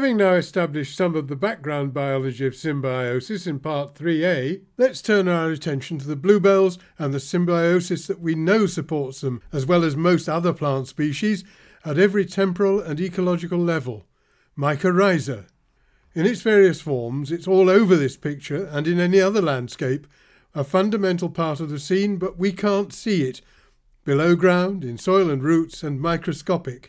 Having now established some of the background biology of symbiosis in part 3a, let's turn our attention to the bluebells and the symbiosis that we know supports them, as well as most other plant species, at every temporal and ecological level. Mycorrhiza. In its various forms, it's all over this picture and in any other landscape, a fundamental part of the scene, but we can't see it, below ground, in soil and roots, and microscopic.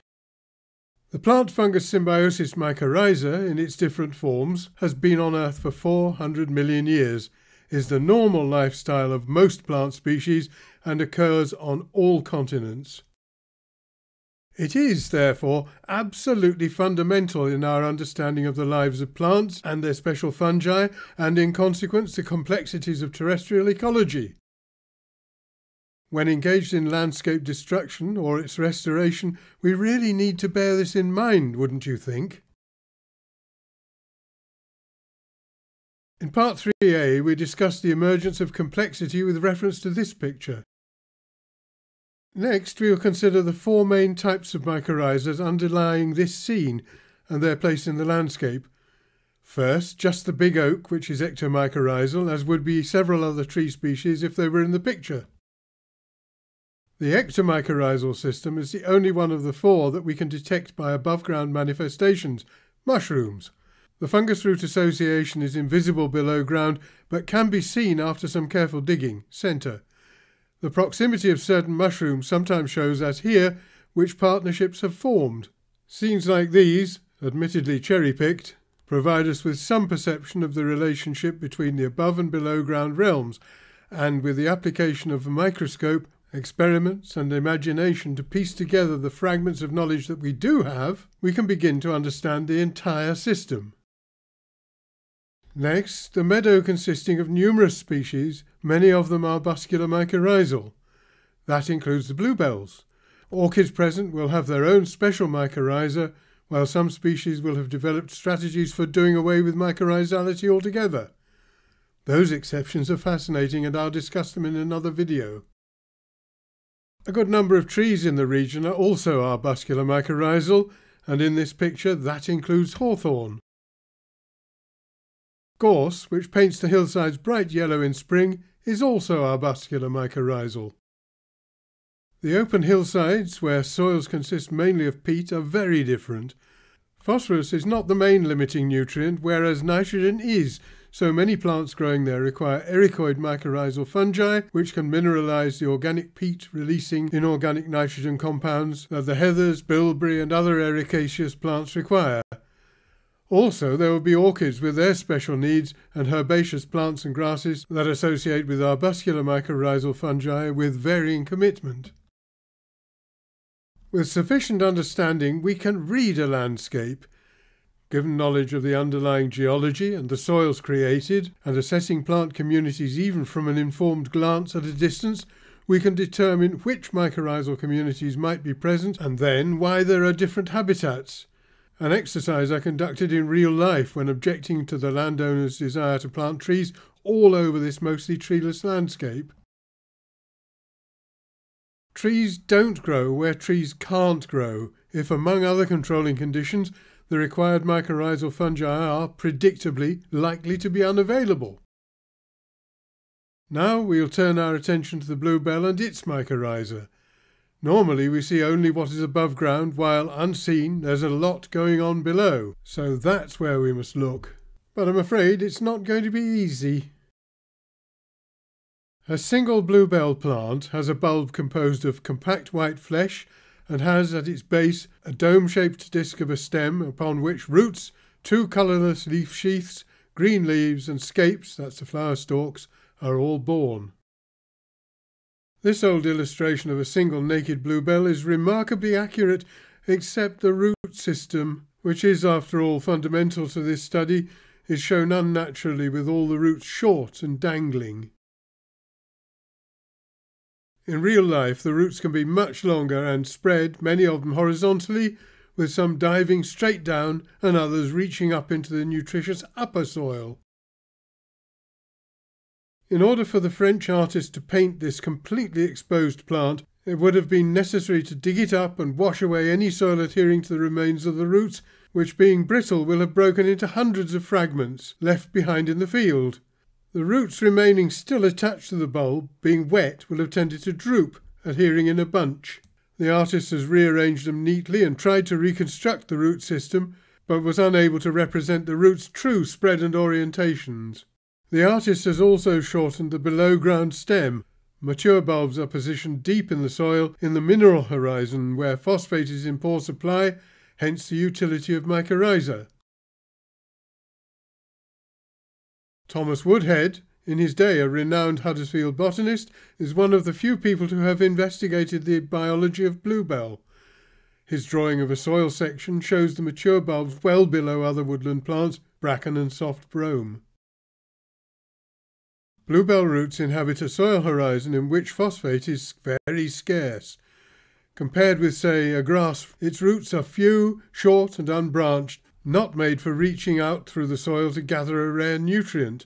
The plant fungus symbiosis mycorrhiza, in its different forms, has been on Earth for 400 million years, is the normal lifestyle of most plant species, and occurs on all continents. It is, therefore, absolutely fundamental in our understanding of the lives of plants and their special fungi, and in consequence the complexities of terrestrial ecology. When engaged in landscape destruction or its restoration, we really need to bear this in mind, wouldn't you think? In part 3a, we discussed the emergence of complexity with reference to this picture. Next, we will consider the four main types of mycorrhizas underlying this scene and their place in the landscape. First, just the big oak, which is ectomycorrhizal, as would be several other tree species if they were in the picture. The ectomycorrhizal system is the only one of the four that we can detect by above ground manifestations, mushrooms. The fungus root association is invisible below ground but can be seen after some careful digging, centre. The proximity of certain mushrooms sometimes shows, as here, which partnerships have formed. Scenes like these, admittedly cherry picked, provide us with some perception of the relationship between the above and below ground realms, and with the application of a microscope experiments, and imagination to piece together the fragments of knowledge that we do have, we can begin to understand the entire system. Next, the meadow consisting of numerous species, many of them arbuscular mycorrhizal. That includes the bluebells. Orchids present will have their own special mycorrhiza, while some species will have developed strategies for doing away with mycorrhizality altogether. Those exceptions are fascinating and I'll discuss them in another video. A good number of trees in the region are also arbuscular mycorrhizal, and in this picture that includes hawthorn. Gorse, which paints the hillsides bright yellow in spring, is also arbuscular mycorrhizal. The open hillsides, where soils consist mainly of peat, are very different. Phosphorus is not the main limiting nutrient, whereas nitrogen is, so many plants growing there require ericoid mycorrhizal fungi, which can mineralize the organic peat, releasing inorganic nitrogen compounds that the heathers, bilberry, and other ericaceous plants require. Also, there will be orchids with their special needs and herbaceous plants and grasses that associate with arbuscular mycorrhizal fungi with varying commitment. With sufficient understanding, we can read a landscape Given knowledge of the underlying geology and the soils created, and assessing plant communities even from an informed glance at a distance, we can determine which mycorrhizal communities might be present and then why there are different habitats. An exercise I conducted in real life when objecting to the landowner's desire to plant trees all over this mostly treeless landscape. Trees don't grow where trees can't grow if, among other controlling conditions, the required mycorrhizal fungi are, predictably, likely to be unavailable. Now we'll turn our attention to the bluebell and its mycorrhiza. Normally we see only what is above ground, while unseen there's a lot going on below, so that's where we must look. But I'm afraid it's not going to be easy. A single bluebell plant has a bulb composed of compact white flesh and has at its base a dome-shaped disc of a stem upon which roots, two colourless leaf sheaths, green leaves and scapes, that's the flower stalks, are all borne. This old illustration of a single naked bluebell is remarkably accurate, except the root system, which is after all fundamental to this study, is shown unnaturally with all the roots short and dangling. In real life, the roots can be much longer and spread, many of them horizontally, with some diving straight down and others reaching up into the nutritious upper soil. In order for the French artist to paint this completely exposed plant, it would have been necessary to dig it up and wash away any soil adhering to the remains of the roots, which being brittle will have broken into hundreds of fragments left behind in the field. The roots remaining still attached to the bulb, being wet, will have tended to droop, adhering in a bunch. The artist has rearranged them neatly and tried to reconstruct the root system, but was unable to represent the root's true spread and orientations. The artist has also shortened the below ground stem. Mature bulbs are positioned deep in the soil in the mineral horizon where phosphate is in poor supply, hence the utility of mycorrhiza. Thomas Woodhead, in his day a renowned Huddersfield botanist, is one of the few people to have investigated the biology of bluebell. His drawing of a soil section shows the mature bulbs well below other woodland plants, bracken and soft brome. Bluebell roots inhabit a soil horizon in which phosphate is very scarce. Compared with, say, a grass, its roots are few, short, and unbranched, not made for reaching out through the soil to gather a rare nutrient.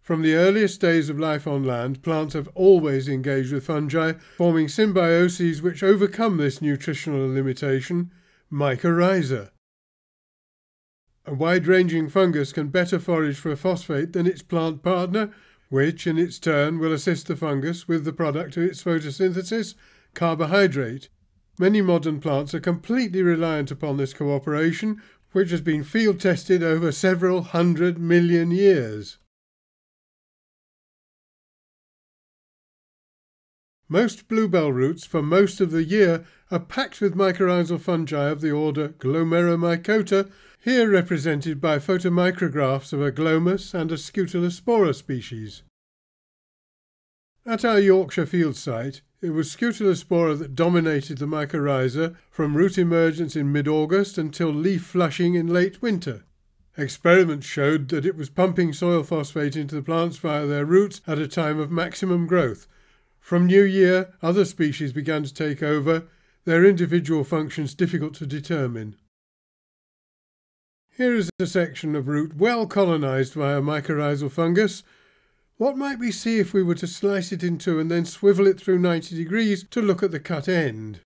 From the earliest days of life on land, plants have always engaged with fungi, forming symbioses which overcome this nutritional limitation, mycorrhiza. A wide-ranging fungus can better forage for phosphate than its plant partner, which in its turn will assist the fungus with the product of its photosynthesis, carbohydrate, Many modern plants are completely reliant upon this cooperation, which has been field tested over several hundred million years. Most bluebell roots for most of the year are packed with mycorrhizal fungi of the order Glomeromycota, here represented by photomicrographs of a glomus and a Scutellospora species. At our Yorkshire field site, it was Scutellospora that dominated the mycorrhiza from root emergence in mid-August until leaf flushing in late winter. Experiments showed that it was pumping soil phosphate into the plants via their roots at a time of maximum growth. From New Year, other species began to take over, their individual functions difficult to determine. Here is a section of root well colonised via mycorrhizal fungus, what might we see if we were to slice it in two and then swivel it through 90 degrees to look at the cut end?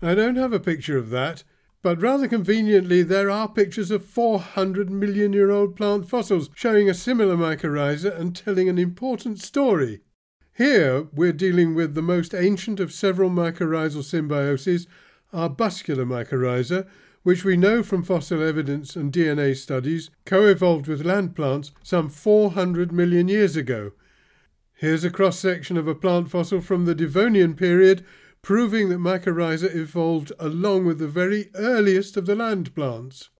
I don't have a picture of that, but rather conveniently there are pictures of 400 million year old plant fossils showing a similar mycorrhiza and telling an important story. Here we're dealing with the most ancient of several mycorrhizal symbioses, our arbuscular mycorrhiza, which we know from fossil evidence and DNA studies co-evolved with land plants some 400 million years ago. Here's a cross-section of a plant fossil from the Devonian period proving that mycorrhiza evolved along with the very earliest of the land plants.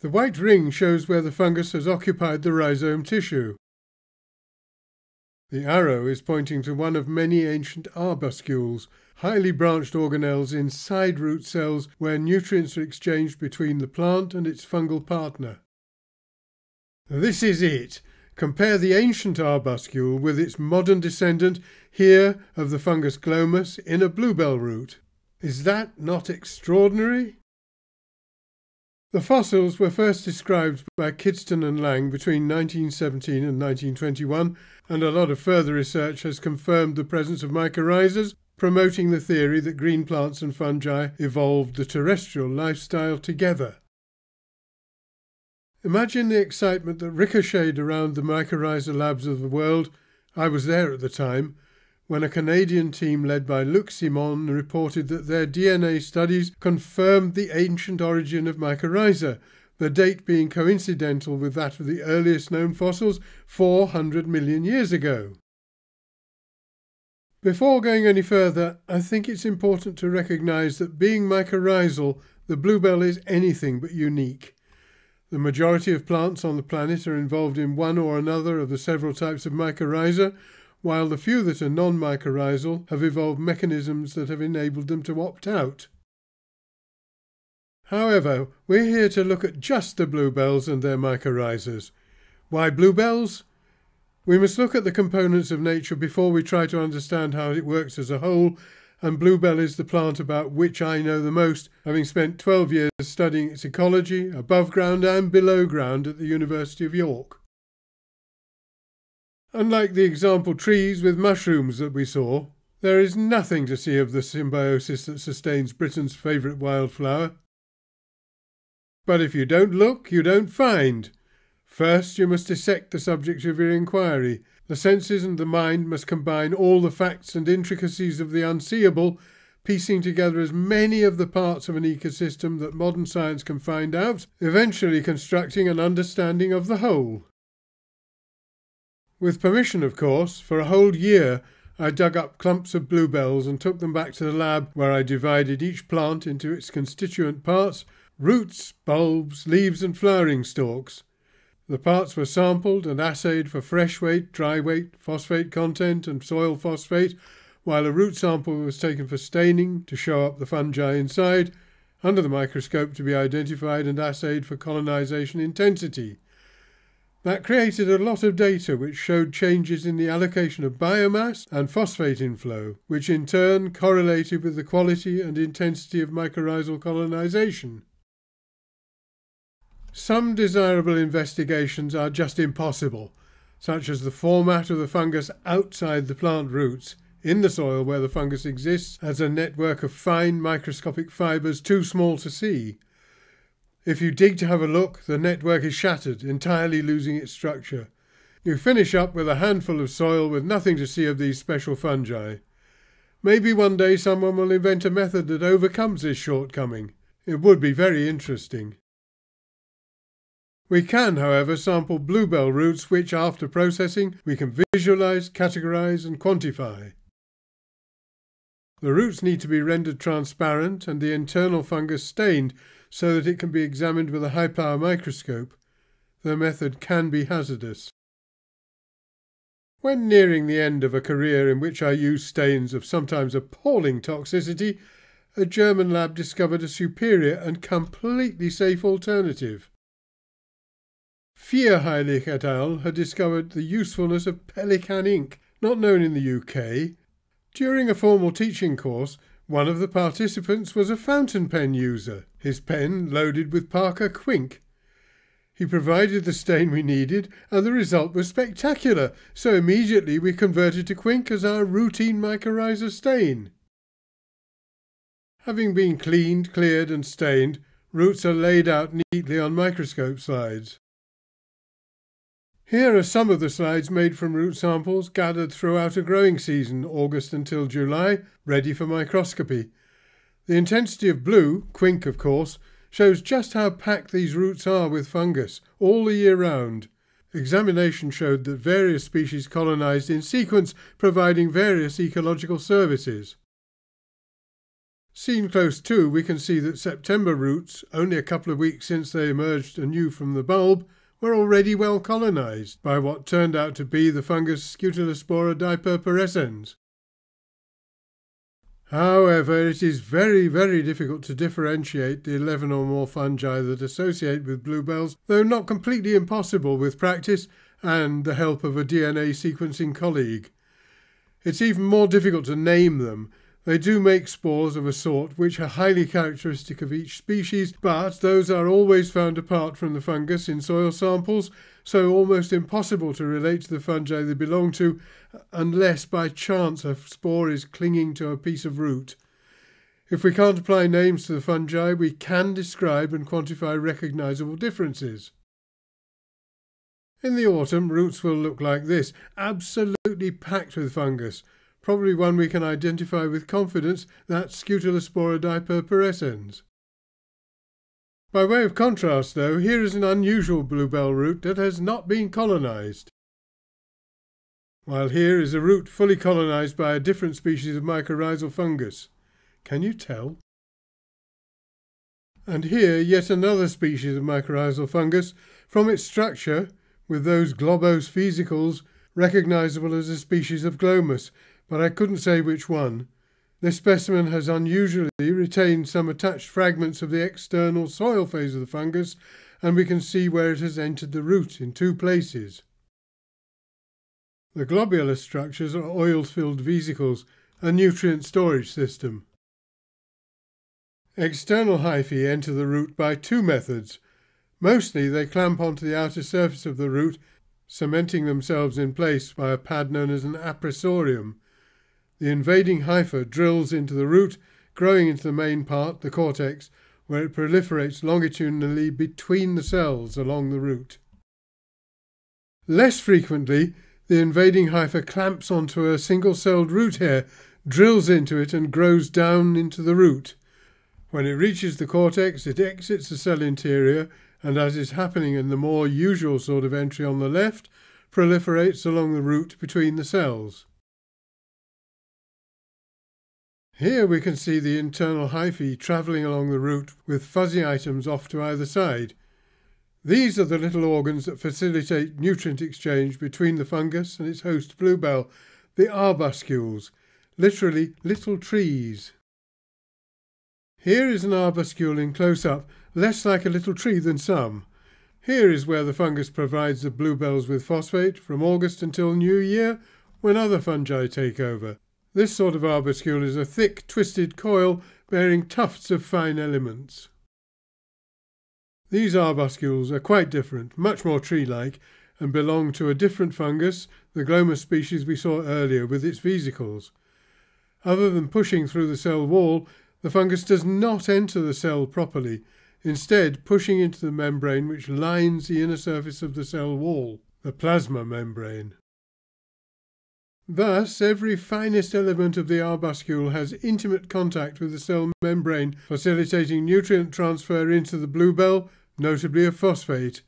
The white ring shows where the fungus has occupied the rhizome tissue. The arrow is pointing to one of many ancient arbuscules, highly branched organelles inside root cells where nutrients are exchanged between the plant and its fungal partner. This is it. Compare the ancient arbuscule with its modern descendant here of the fungus glomus in a bluebell root. Is that not extraordinary? The fossils were first described by Kidston and Lang between 1917 and 1921, and a lot of further research has confirmed the presence of mycorrhizas promoting the theory that green plants and fungi evolved the terrestrial lifestyle together. Imagine the excitement that ricocheted around the mycorrhiza labs of the world. I was there at the time when a Canadian team led by Luc Simon reported that their DNA studies confirmed the ancient origin of mycorrhiza, the date being coincidental with that of the earliest known fossils 400 million years ago. Before going any further, I think it's important to recognise that being mycorrhizal, the bluebell is anything but unique. The majority of plants on the planet are involved in one or another of the several types of mycorrhiza, while the few that are non-mycorrhizal have evolved mechanisms that have enabled them to opt out. However, we're here to look at just the bluebells and their mycorrhizas. Why bluebells? We must look at the components of nature before we try to understand how it works as a whole, and bluebell is the plant about which I know the most, having spent 12 years studying its ecology, above ground and below ground at the University of York. Unlike the example trees with mushrooms that we saw, There is nothing to see of the symbiosis that sustains Britain's favourite wildflower. But if you don't look, you don't find. First, you must dissect the subject of your inquiry. The senses and the mind must combine all the facts and intricacies of the unseeable, piecing together as many of the parts of an ecosystem that modern science can find out, eventually constructing an understanding of the whole. With permission, of course, for a whole year I dug up clumps of bluebells and took them back to the lab where I divided each plant into its constituent parts roots, bulbs, leaves, and flowering stalks. The parts were sampled and assayed for fresh weight, dry weight, phosphate content, and soil phosphate, while a root sample was taken for staining to show up the fungi inside, under the microscope to be identified and assayed for colonization intensity. That created a lot of data which showed changes in the allocation of biomass and phosphate inflow, which in turn correlated with the quality and intensity of mycorrhizal colonization. Some desirable investigations are just impossible, such as the format of the fungus outside the plant roots, in the soil where the fungus exists as a network of fine microscopic fibres too small to see, if you dig to have a look, the network is shattered, entirely losing its structure. You finish up with a handful of soil with nothing to see of these special fungi. Maybe one day someone will invent a method that overcomes this shortcoming. It would be very interesting. We can, however, sample bluebell roots which, after processing, we can visualize, categorize, and quantify. The roots need to be rendered transparent and the internal fungus stained so that it can be examined with a high power microscope, the method can be hazardous. When nearing the end of a career in which I used stains of sometimes appalling toxicity, a German lab discovered a superior and completely safe alternative. Vierheilig et al. had discovered the usefulness of Pelikan ink, not known in the UK. During a formal teaching course, one of the participants was a fountain pen user, his pen loaded with Parker Quink. He provided the stain we needed, and the result was spectacular, so immediately we converted to Quink as our routine mycorrhiza stain. Having been cleaned, cleared, and stained, roots are laid out neatly on microscope slides. Here are some of the slides made from root samples gathered throughout a growing season, August until July, ready for microscopy. The intensity of blue, quink of course, shows just how packed these roots are with fungus, all the year round. Examination showed that various species colonised in sequence, providing various ecological services. Seen close to, we can see that September roots, only a couple of weeks since they emerged anew from the bulb, were already well colonised by what turned out to be the fungus Scutellospora dipurpurescens. However, it is very, very difficult to differentiate the 11 or more fungi that associate with bluebells, though not completely impossible with practice and the help of a DNA sequencing colleague. It's even more difficult to name them, they do make spores of a sort which are highly characteristic of each species, but those are always found apart from the fungus in soil samples, so almost impossible to relate to the fungi they belong to uh, unless by chance a spore is clinging to a piece of root. If we can't apply names to the fungi, we can describe and quantify recognizable differences. In the autumn, roots will look like this, absolutely packed with fungus, probably one we can identify with confidence, that's Scutellospora dipurpurescens. By way of contrast, though, here is an unusual bluebell root that has not been colonised. While here is a root fully colonised by a different species of mycorrhizal fungus. Can you tell? And here yet another species of mycorrhizal fungus, from its structure, with those globose vesicles, recognisable as a species of glomus, but I couldn't say which one. This specimen has unusually retained some attached fragments of the external soil phase of the fungus, and we can see where it has entered the root in two places. The globular structures are oil-filled vesicles, a nutrient storage system. External hyphae enter the root by two methods. Mostly they clamp onto the outer surface of the root, cementing themselves in place by a pad known as an appressorium. The invading hypha drills into the root, growing into the main part, the cortex, where it proliferates longitudinally between the cells along the root. Less frequently, the invading hypha clamps onto a single-celled root hair, drills into it and grows down into the root. When it reaches the cortex, it exits the cell interior and, as is happening in the more usual sort of entry on the left, proliferates along the root between the cells. Here we can see the internal hyphae travelling along the root with fuzzy items off to either side. These are the little organs that facilitate nutrient exchange between the fungus and its host bluebell, the arbuscules, literally little trees. Here is an arbuscule in close up, less like a little tree than some. Here is where the fungus provides the bluebells with phosphate from August until New Year, when other fungi take over. This sort of arbuscule is a thick, twisted coil bearing tufts of fine elements. These arbuscules are quite different, much more tree-like, and belong to a different fungus, the glomus species we saw earlier with its vesicles. Other than pushing through the cell wall, the fungus does not enter the cell properly, instead pushing into the membrane which lines the inner surface of the cell wall, the plasma membrane. Thus, every finest element of the arbuscule has intimate contact with the cell membrane, facilitating nutrient transfer into the bluebell, notably of phosphate,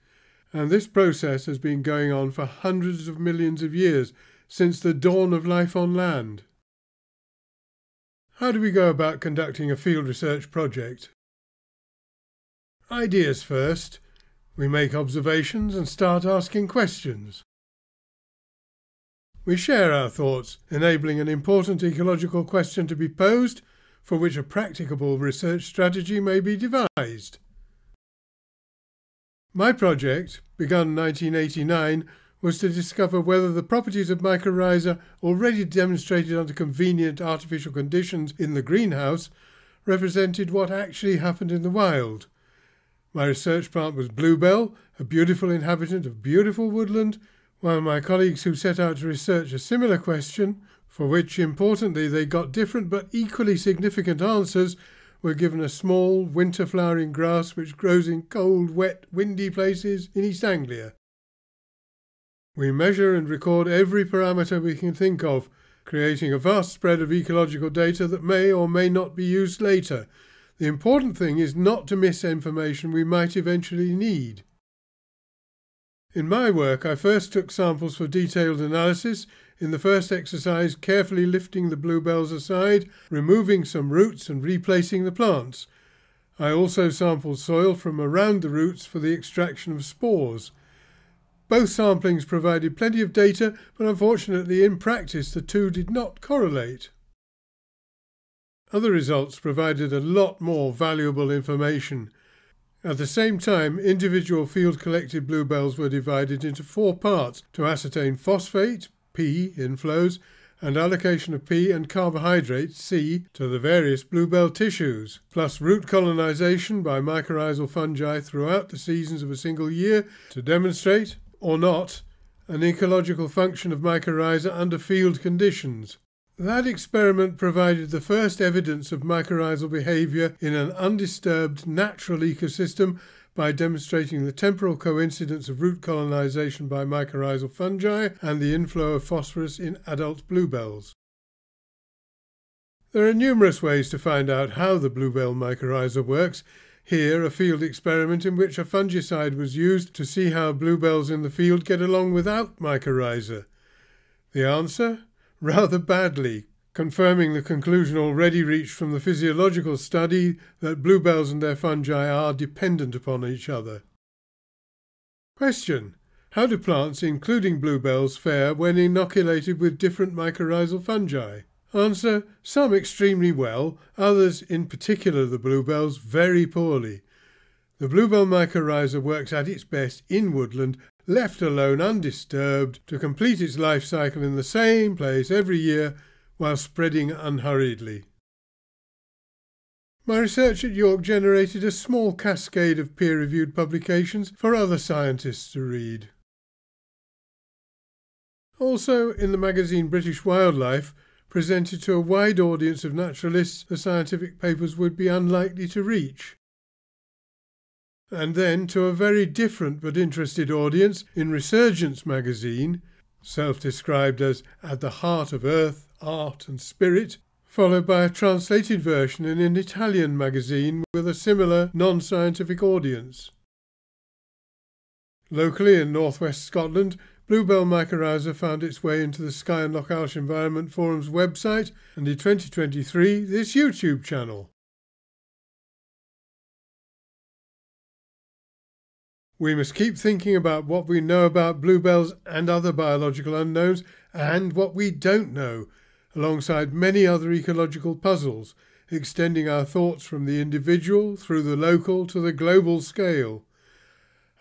and this process has been going on for hundreds of millions of years, since the dawn of life on land. How do we go about conducting a field research project? Ideas first. We make observations and start asking questions. We share our thoughts, enabling an important ecological question to be posed for which a practicable research strategy may be devised. My project, begun in 1989, was to discover whether the properties of mycorrhiza already demonstrated under convenient artificial conditions in the greenhouse represented what actually happened in the wild. My research plant was bluebell, a beautiful inhabitant of beautiful woodland while my colleagues who set out to research a similar question, for which importantly they got different but equally significant answers, were given a small winter flowering grass which grows in cold, wet, windy places in East Anglia. We measure and record every parameter we can think of, creating a vast spread of ecological data that may or may not be used later. The important thing is not to miss information we might eventually need. In my work, I first took samples for detailed analysis, in the first exercise carefully lifting the bluebells aside, removing some roots and replacing the plants. I also sampled soil from around the roots for the extraction of spores. Both samplings provided plenty of data, but unfortunately in practice the two did not correlate. Other results provided a lot more valuable information. At the same time, individual field collected bluebells were divided into four parts to ascertain phosphate, P, inflows, and allocation of P and carbohydrate, C, to the various bluebell tissues, plus root colonization by mycorrhizal fungi throughout the seasons of a single year to demonstrate, or not, an ecological function of mycorrhiza under field conditions. That experiment provided the first evidence of mycorrhizal behaviour in an undisturbed natural ecosystem by demonstrating the temporal coincidence of root colonization by mycorrhizal fungi and the inflow of phosphorus in adult bluebells. There are numerous ways to find out how the bluebell mycorrhiza works. Here, a field experiment in which a fungicide was used to see how bluebells in the field get along without mycorrhiza. The answer? Rather badly, confirming the conclusion already reached from the physiological study that bluebells and their fungi are dependent upon each other. Question. How do plants, including bluebells, fare when inoculated with different mycorrhizal fungi? Answer. Some extremely well, others, in particular the bluebells, very poorly. The bluebell mycorrhiza works at its best in woodland left alone undisturbed to complete its life cycle in the same place every year while spreading unhurriedly. My research at York generated a small cascade of peer reviewed publications for other scientists to read. Also, in the magazine British Wildlife, presented to a wide audience of naturalists the scientific papers would be unlikely to reach. And then to a very different but interested audience in Resurgence magazine, self described as at the heart of earth, art, and spirit, followed by a translated version in an Italian magazine with a similar non scientific audience. Locally in northwest Scotland, Bluebell mycorrhiza found its way into the Skye and Lochalsh Environment Forum's website and in 2023 this YouTube channel. We must keep thinking about what we know about bluebells and other biological unknowns and what we don't know, alongside many other ecological puzzles, extending our thoughts from the individual through the local to the global scale.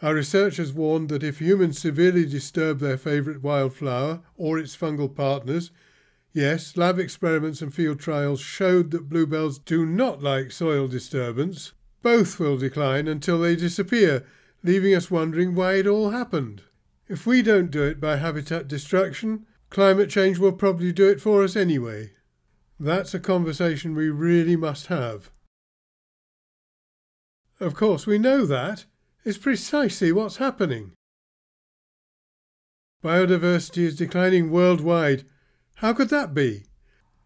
Our research has warned that if humans severely disturb their favourite wildflower or its fungal partners, yes, lab experiments and field trials showed that bluebells do not like soil disturbance, both will decline until they disappear, leaving us wondering why it all happened. If we don't do it by habitat destruction, climate change will probably do it for us anyway. That's a conversation we really must have. Of course, we know that is precisely what's happening. Biodiversity is declining worldwide. How could that be?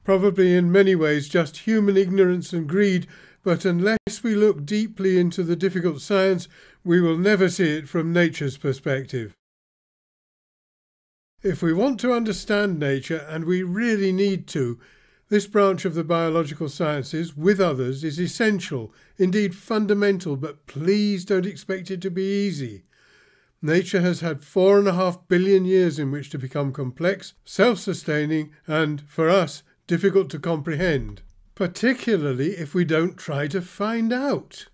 Probably in many ways just human ignorance and greed, but unless we look deeply into the difficult science, we will never see it from nature's perspective. If we want to understand nature, and we really need to, this branch of the biological sciences, with others, is essential, indeed fundamental, but please don't expect it to be easy. Nature has had four and a half billion years in which to become complex, self sustaining, and, for us, difficult to comprehend, particularly if we don't try to find out.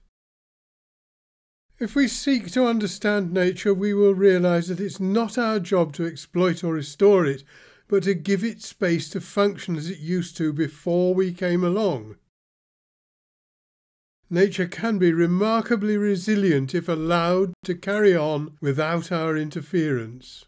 If we seek to understand nature, we will realize that it's not our job to exploit or restore it, but to give it space to function as it used to before we came along. Nature can be remarkably resilient if allowed to carry on without our interference.